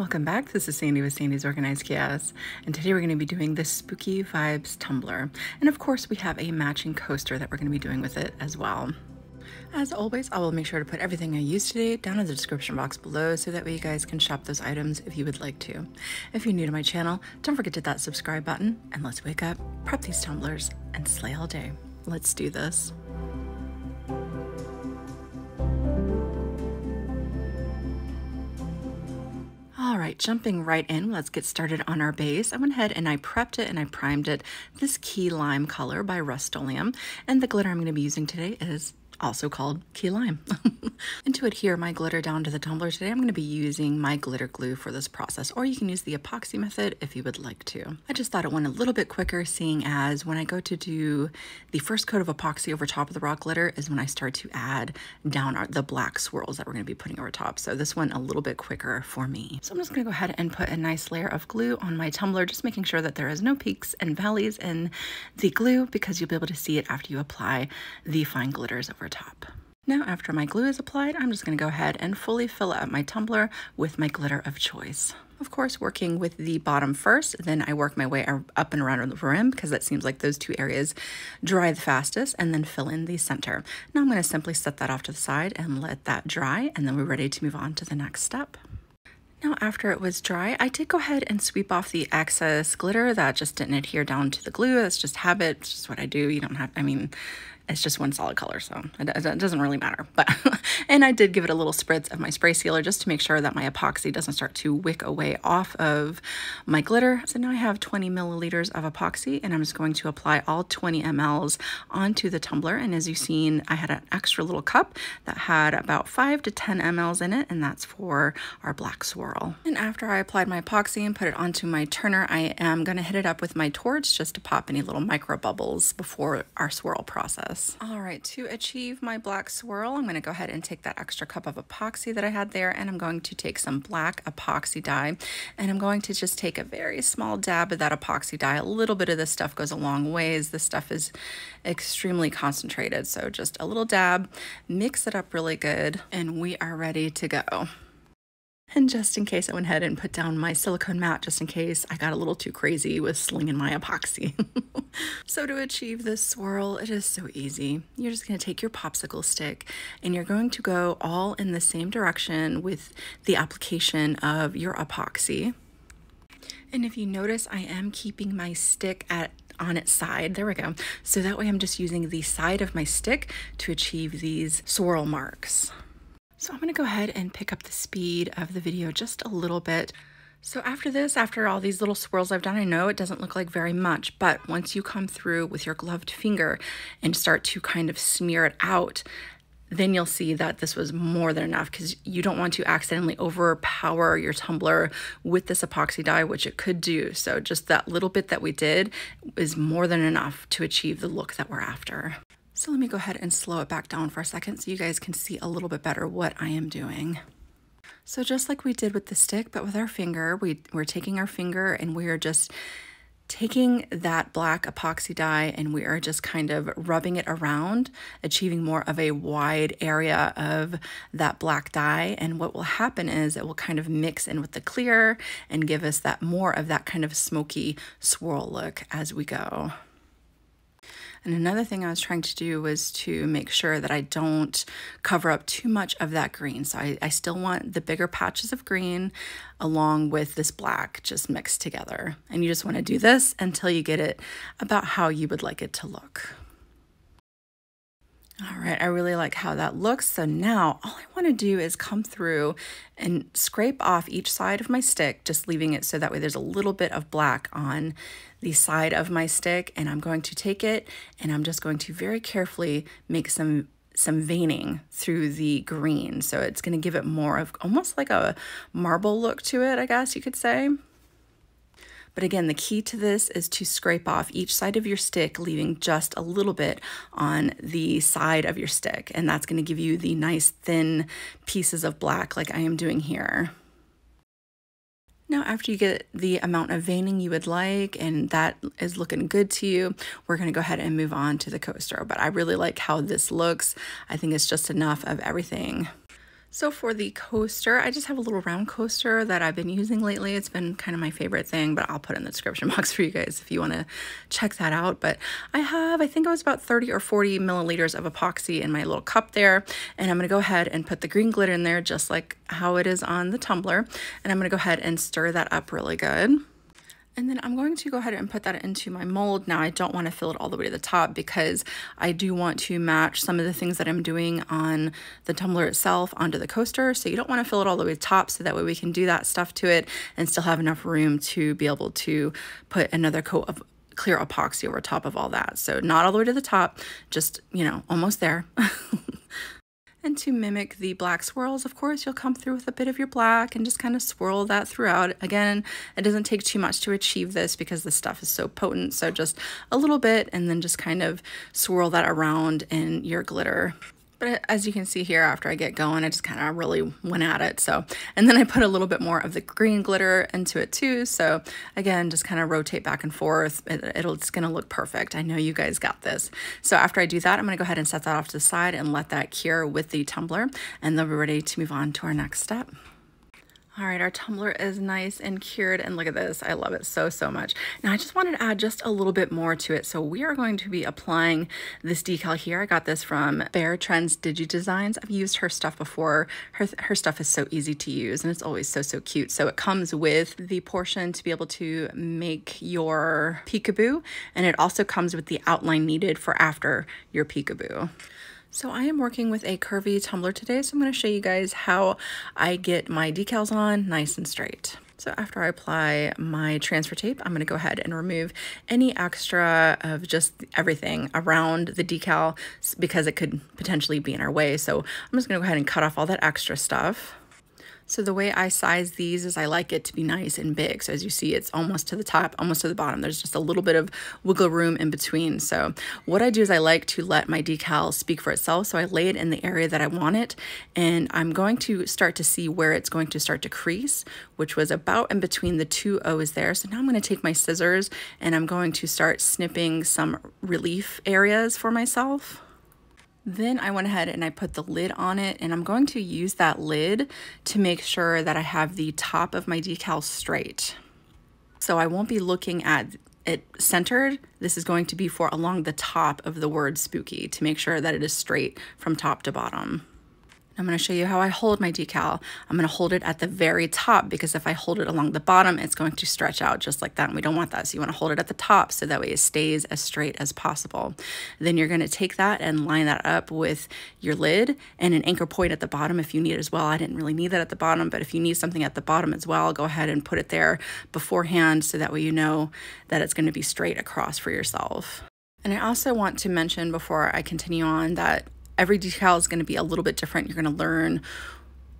Welcome back. This is Sandy with Sandy's Organized Chaos, and today we're going to be doing this Spooky Vibes tumbler. And of course, we have a matching coaster that we're going to be doing with it as well. As always, I will make sure to put everything I used today down in the description box below so that way you guys can shop those items if you would like to. If you're new to my channel, don't forget to hit that subscribe button, and let's wake up, prep these tumblers, and slay all day. Let's do this. Right, jumping right in, let's get started on our base. I went ahead and I prepped it and I primed it this key lime color by Rust-Oleum. And the glitter I'm going to be using today is also called key lime. and to adhere my glitter down to the tumbler today, I'm going to be using my glitter glue for this process, or you can use the epoxy method if you would like to. I just thought it went a little bit quicker seeing as when I go to do the first coat of epoxy over top of the rock glitter is when I start to add down our, the black swirls that we're going to be putting over top. So this went a little bit quicker for me. So I'm just going to go ahead and put a nice layer of glue on my tumbler, just making sure that there is no peaks and valleys in the glue because you'll be able to see it after you apply the fine glitters over top. Now after my glue is applied, I'm just going to go ahead and fully fill up my tumbler with my glitter of choice. Of course, working with the bottom first, then I work my way up and around the rim because that seems like those two areas dry the fastest and then fill in the center. Now I'm going to simply set that off to the side and let that dry and then we're ready to move on to the next step. Now after it was dry, I did go ahead and sweep off the excess glitter that just didn't adhere down to the glue. That's just habit, it's just what I do. You don't have, I mean, it's just one solid color, so it, it doesn't really matter. But And I did give it a little spritz of my spray sealer just to make sure that my epoxy doesn't start to wick away off of my glitter. So now I have 20 milliliters of epoxy and I'm just going to apply all 20 mLs onto the tumbler. And as you've seen, I had an extra little cup that had about 5 to 10 mLs in it, and that's for our black swirl. And after I applied my epoxy and put it onto my turner, I am going to hit it up with my torch just to pop any little micro bubbles before our swirl process this. All right, to achieve my black swirl, I'm gonna go ahead and take that extra cup of epoxy that I had there and I'm going to take some black epoxy dye and I'm going to just take a very small dab of that epoxy dye. A little bit of this stuff goes a long ways. This stuff is extremely concentrated. So just a little dab, mix it up really good and we are ready to go. And just in case I went ahead and put down my silicone mat, just in case I got a little too crazy with slinging my epoxy. so to achieve this swirl, it is so easy. You're just gonna take your popsicle stick and you're going to go all in the same direction with the application of your epoxy. And if you notice, I am keeping my stick at on its side. There we go. So that way I'm just using the side of my stick to achieve these swirl marks. So I'm gonna go ahead and pick up the speed of the video just a little bit. So after this, after all these little swirls I've done, I know it doesn't look like very much, but once you come through with your gloved finger and start to kind of smear it out, then you'll see that this was more than enough because you don't want to accidentally overpower your tumbler with this epoxy dye, which it could do. So just that little bit that we did is more than enough to achieve the look that we're after. So let me go ahead and slow it back down for a second so you guys can see a little bit better what I am doing. So just like we did with the stick, but with our finger, we, we're taking our finger and we are just taking that black epoxy dye and we are just kind of rubbing it around, achieving more of a wide area of that black dye. And what will happen is it will kind of mix in with the clear and give us that more of that kind of smoky swirl look as we go. And another thing I was trying to do was to make sure that I don't cover up too much of that green. So I, I still want the bigger patches of green along with this black just mixed together. And you just want to do this until you get it about how you would like it to look. All right, I really like how that looks. So now all I want to do is come through and scrape off each side of my stick, just leaving it so that way there's a little bit of black on the side of my stick. And I'm going to take it and I'm just going to very carefully make some some veining through the green. So it's going to give it more of almost like a marble look to it, I guess you could say. But again, the key to this is to scrape off each side of your stick, leaving just a little bit on the side of your stick. And that's gonna give you the nice thin pieces of black like I am doing here. Now, after you get the amount of veining you would like and that is looking good to you, we're gonna go ahead and move on to the coaster. But I really like how this looks. I think it's just enough of everything. So for the coaster, I just have a little round coaster that I've been using lately. It's been kind of my favorite thing, but I'll put in the description box for you guys if you want to check that out. But I have, I think it was about 30 or 40 milliliters of epoxy in my little cup there. And I'm going to go ahead and put the green glitter in there just like how it is on the tumbler. And I'm going to go ahead and stir that up really good. And then I'm going to go ahead and put that into my mold. Now I don't want to fill it all the way to the top because I do want to match some of the things that I'm doing on the tumbler itself onto the coaster. So you don't want to fill it all the way to the top so that way we can do that stuff to it and still have enough room to be able to put another coat of clear epoxy over top of all that. So not all the way to the top, just, you know, almost there. And to mimic the black swirls, of course, you'll come through with a bit of your black and just kind of swirl that throughout. Again, it doesn't take too much to achieve this because the stuff is so potent. So just a little bit and then just kind of swirl that around in your glitter. But as you can see here, after I get going, I just kind of really went at it. So, and then I put a little bit more of the green glitter into it too. So again, just kind of rotate back and forth. It, it'll, it's going to look perfect. I know you guys got this. So after I do that, I'm going to go ahead and set that off to the side and let that cure with the tumbler. And then we're ready to move on to our next step. All right, our tumbler is nice and cured and look at this. I love it so, so much. Now I just wanted to add just a little bit more to it. So we are going to be applying this decal here. I got this from Beartrendz Digi Designs. I've used her stuff before. Her, her stuff is so easy to use and it's always so, so cute. So it comes with the portion to be able to make your peekaboo and it also comes with the outline needed for after your peekaboo. So I am working with a curvy tumbler today, so I'm going to show you guys how I get my decals on nice and straight. So after I apply my transfer tape, I'm going to go ahead and remove any extra of just everything around the decal because it could potentially be in our way. So I'm just going to go ahead and cut off all that extra stuff. So the way I size these is I like it to be nice and big. So as you see, it's almost to the top, almost to the bottom. There's just a little bit of wiggle room in between. So what I do is I like to let my decal speak for itself. So I lay it in the area that I want it. And I'm going to start to see where it's going to start to crease, which was about in between the two O's there. So now I'm going to take my scissors and I'm going to start snipping some relief areas for myself. Then I went ahead and I put the lid on it and I'm going to use that lid to make sure that I have the top of my decal straight. So I won't be looking at it centered. This is going to be for along the top of the word spooky to make sure that it is straight from top to bottom. I'm going to show you how I hold my decal. I'm going to hold it at the very top because if I hold it along the bottom, it's going to stretch out just like that. And we don't want that. So you want to hold it at the top so that way it stays as straight as possible. Then you're going to take that and line that up with your lid and an anchor point at the bottom if you need it as well. I didn't really need that at the bottom, but if you need something at the bottom as well, go ahead and put it there beforehand so that way you know that it's going to be straight across for yourself. And I also want to mention before I continue on that every decal is going to be a little bit different. You're going to learn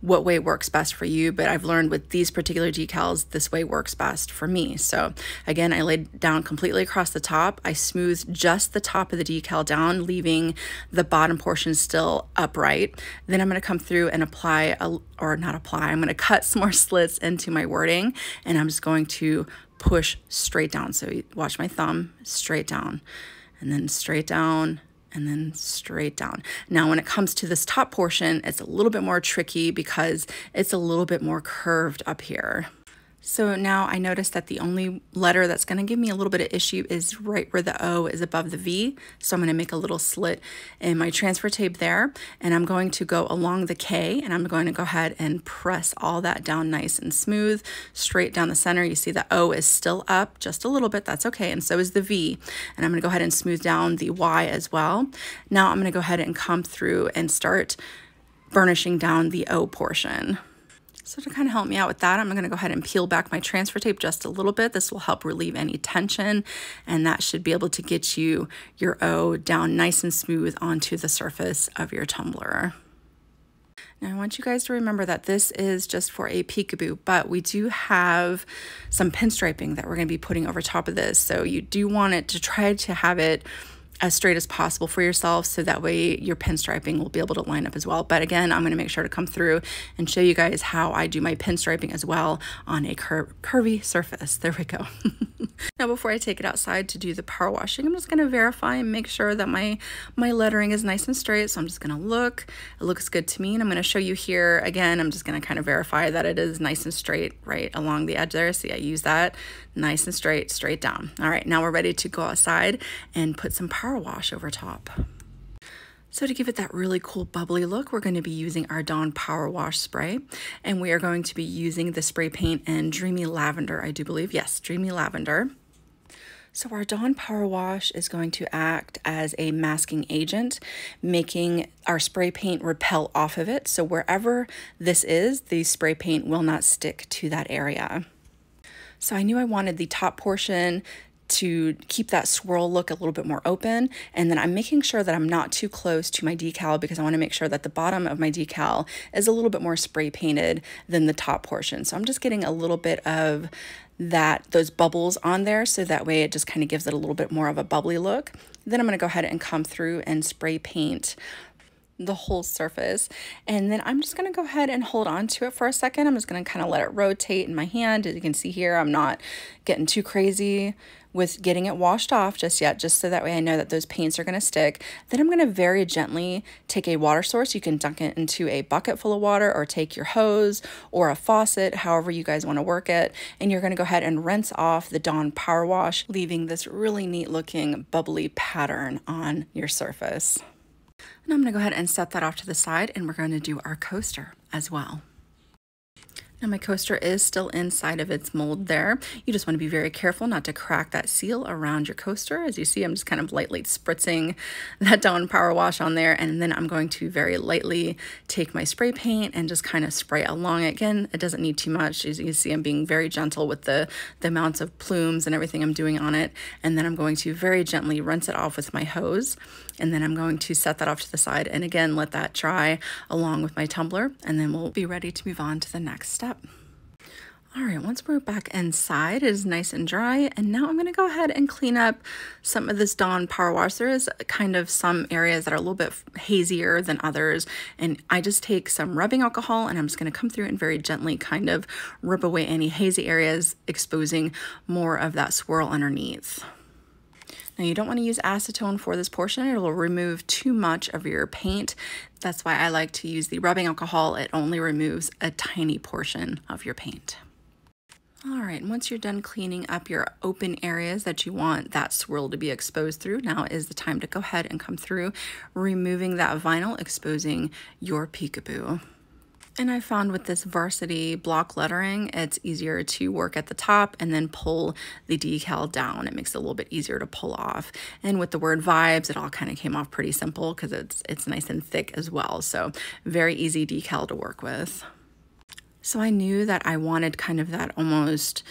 what way works best for you, but I've learned with these particular decals, this way works best for me. So again, I laid down completely across the top. I smoothed just the top of the decal down, leaving the bottom portion still upright. Then I'm gonna come through and apply, a, or not apply, I'm gonna cut some more slits into my wording and I'm just going to push straight down. So watch my thumb, straight down, and then straight down, and then straight down. Now, when it comes to this top portion, it's a little bit more tricky because it's a little bit more curved up here. So now I notice that the only letter that's going to give me a little bit of issue is right where the O is above the V. So I'm going to make a little slit in my transfer tape there. And I'm going to go along the K and I'm going to go ahead and press all that down nice and smooth, straight down the center. You see the O is still up just a little bit. That's okay. And so is the V. And I'm going to go ahead and smooth down the Y as well. Now I'm going to go ahead and come through and start burnishing down the O portion. So to kind of help me out with that, I'm going to go ahead and peel back my transfer tape just a little bit. This will help relieve any tension and that should be able to get you your O down nice and smooth onto the surface of your tumbler. Now I want you guys to remember that this is just for a peekaboo, but we do have some pinstriping that we're going to be putting over top of this. So you do want it to try to have it as straight as possible for yourself so that way your pinstriping will be able to line up as well. But again, I'm going to make sure to come through and show you guys how I do my pinstriping as well on a cur curvy surface. There we go. Now before I take it outside to do the power washing, I'm just gonna verify and make sure that my, my lettering is nice and straight. So I'm just gonna look, it looks good to me. And I'm gonna show you here, again, I'm just gonna kind of verify that it is nice and straight right along the edge there. See, I use that nice and straight, straight down. All right, now we're ready to go outside and put some power wash over top. So to give it that really cool bubbly look, we're going to be using our Dawn Power Wash Spray. And we are going to be using the spray paint in Dreamy Lavender, I do believe. Yes, Dreamy Lavender. So our Dawn Power Wash is going to act as a masking agent, making our spray paint repel off of it. So wherever this is, the spray paint will not stick to that area. So I knew I wanted the top portion to keep that swirl look a little bit more open. And then I'm making sure that I'm not too close to my decal because I wanna make sure that the bottom of my decal is a little bit more spray painted than the top portion. So I'm just getting a little bit of that those bubbles on there so that way it just kind of gives it a little bit more of a bubbly look. Then I'm going to go ahead and come through and spray paint the whole surface. And then I'm just gonna go ahead and hold on to it for a second. I'm just gonna kind of let it rotate in my hand. As you can see here, I'm not getting too crazy with getting it washed off just yet, just so that way I know that those paints are gonna stick. Then I'm gonna very gently take a water source. You can dunk it into a bucket full of water or take your hose or a faucet, however you guys wanna work it. And you're gonna go ahead and rinse off the Dawn Power Wash, leaving this really neat looking bubbly pattern on your surface. And I'm gonna go ahead and set that off to the side and we're gonna do our coaster as well. Now my coaster is still inside of its mold there. You just want to be very careful not to crack that seal around your coaster. As you see, I'm just kind of lightly spritzing that Dawn Power Wash on there. And then I'm going to very lightly take my spray paint and just kind of spray along it. Again, it doesn't need too much. As you see, I'm being very gentle with the, the amounts of plumes and everything I'm doing on it. And then I'm going to very gently rinse it off with my hose. And then I'm going to set that off to the side. And again, let that dry along with my tumbler. And then we'll be ready to move on to the next step. All right, once we're back inside, it is nice and dry. And now I'm gonna go ahead and clean up some of this Dawn Power Wash. There is kind of some areas that are a little bit hazier than others. And I just take some rubbing alcohol and I'm just gonna come through and very gently kind of rub away any hazy areas, exposing more of that swirl underneath. Now you don't want to use acetone for this portion. It'll remove too much of your paint. That's why I like to use the rubbing alcohol. It only removes a tiny portion of your paint. All right, once you're done cleaning up your open areas that you want that swirl to be exposed through, now is the time to go ahead and come through, removing that vinyl, exposing your peekaboo. And I found with this varsity block lettering, it's easier to work at the top and then pull the decal down. It makes it a little bit easier to pull off. And with the word vibes, it all kind of came off pretty simple because it's, it's nice and thick as well. So very easy decal to work with. So I knew that I wanted kind of that almost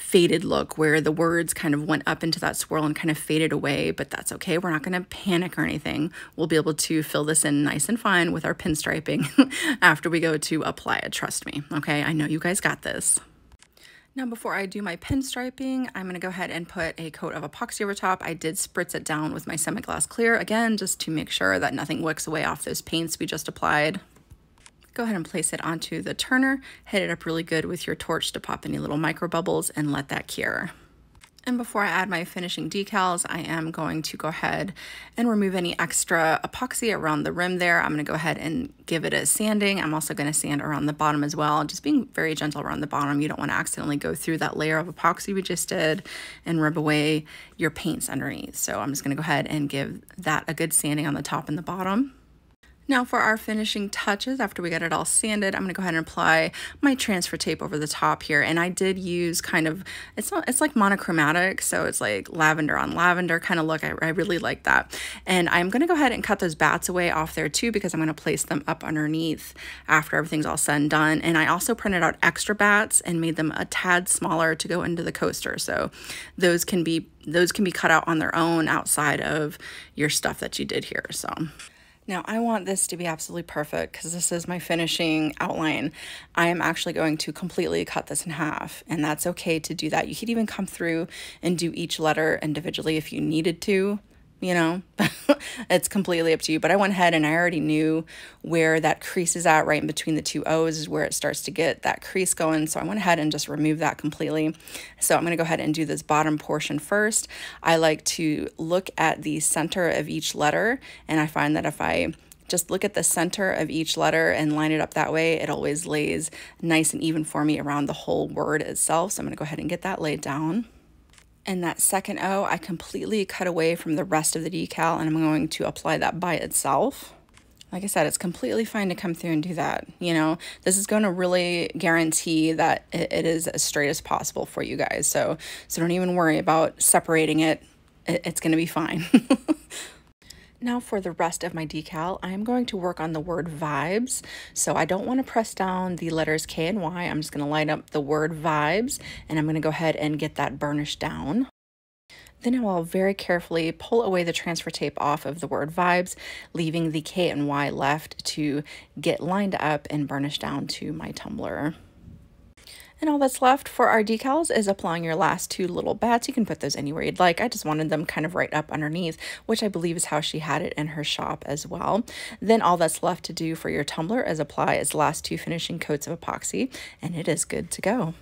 faded look where the words kind of went up into that swirl and kind of faded away, but that's okay. We're not going to panic or anything. We'll be able to fill this in nice and fine with our pinstriping after we go to apply it. Trust me. Okay. I know you guys got this. Now before I do my pinstriping, I'm going to go ahead and put a coat of epoxy over top. I did spritz it down with my semi-gloss clear, again, just to make sure that nothing wicks away off those paints we just applied. Go ahead and place it onto the turner, hit it up really good with your torch to pop any little micro bubbles and let that cure. And before I add my finishing decals, I am going to go ahead and remove any extra epoxy around the rim there. I'm gonna go ahead and give it a sanding. I'm also gonna sand around the bottom as well, just being very gentle around the bottom. You don't wanna accidentally go through that layer of epoxy we just did and rub away your paints underneath. So I'm just gonna go ahead and give that a good sanding on the top and the bottom. Now for our finishing touches, after we get it all sanded, I'm gonna go ahead and apply my transfer tape over the top here. And I did use kind of, it's not, it's like monochromatic, so it's like lavender on lavender kind of look. I, I really like that. And I'm gonna go ahead and cut those bats away off there too, because I'm gonna place them up underneath after everything's all said and done. And I also printed out extra bats and made them a tad smaller to go into the coaster. So those can be those can be cut out on their own outside of your stuff that you did here. So now I want this to be absolutely perfect because this is my finishing outline. I am actually going to completely cut this in half and that's okay to do that. You could even come through and do each letter individually if you needed to. You know, it's completely up to you. But I went ahead and I already knew where that crease is at, right in between the two O's is where it starts to get that crease going. So I went ahead and just removed that completely. So I'm gonna go ahead and do this bottom portion first. I like to look at the center of each letter and I find that if I just look at the center of each letter and line it up that way, it always lays nice and even for me around the whole word itself. So I'm gonna go ahead and get that laid down. And that second O, I completely cut away from the rest of the decal and I'm going to apply that by itself. Like I said, it's completely fine to come through and do that. You know, this is going to really guarantee that it is as straight as possible for you guys. So, so don't even worry about separating it. It's going to be fine. Now for the rest of my decal, I am going to work on the word vibes. So I don't want to press down the letters K and Y. I'm just going to line up the word vibes and I'm going to go ahead and get that burnished down. Then I will very carefully pull away the transfer tape off of the word vibes, leaving the K and Y left to get lined up and burnished down to my tumbler. And all that's left for our decals is applying your last two little bats. You can put those anywhere you'd like. I just wanted them kind of right up underneath, which I believe is how she had it in her shop as well. Then all that's left to do for your tumbler is apply its last two finishing coats of epoxy, and it is good to go.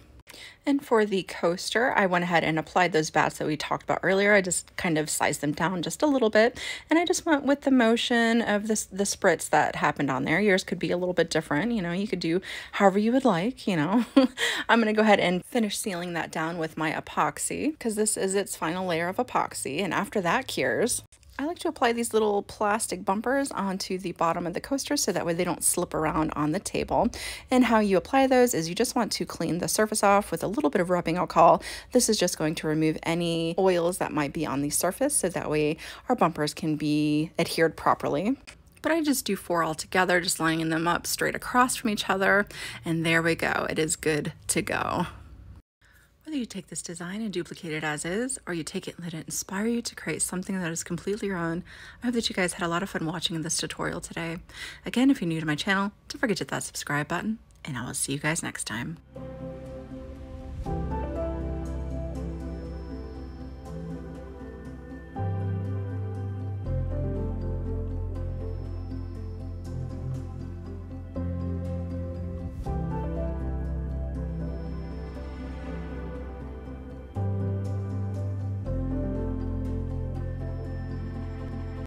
And for the coaster, I went ahead and applied those bats that we talked about earlier. I just kind of sized them down just a little bit. And I just went with the motion of this the spritz that happened on there. Yours could be a little bit different. You know, you could do however you would like, you know. I'm going to go ahead and finish sealing that down with my epoxy because this is its final layer of epoxy. And after that cures, I like to apply these little plastic bumpers onto the bottom of the coaster so that way they don't slip around on the table. And how you apply those is you just want to clean the surface off with a little bit of rubbing alcohol. This is just going to remove any oils that might be on the surface so that way our bumpers can be adhered properly but I just do four all together, just lining them up straight across from each other, and there we go. It is good to go. Whether you take this design and duplicate it as is, or you take it and let it inspire you to create something that is completely your own, I hope that you guys had a lot of fun watching this tutorial today. Again, if you're new to my channel, don't forget to hit that subscribe button, and I will see you guys next time.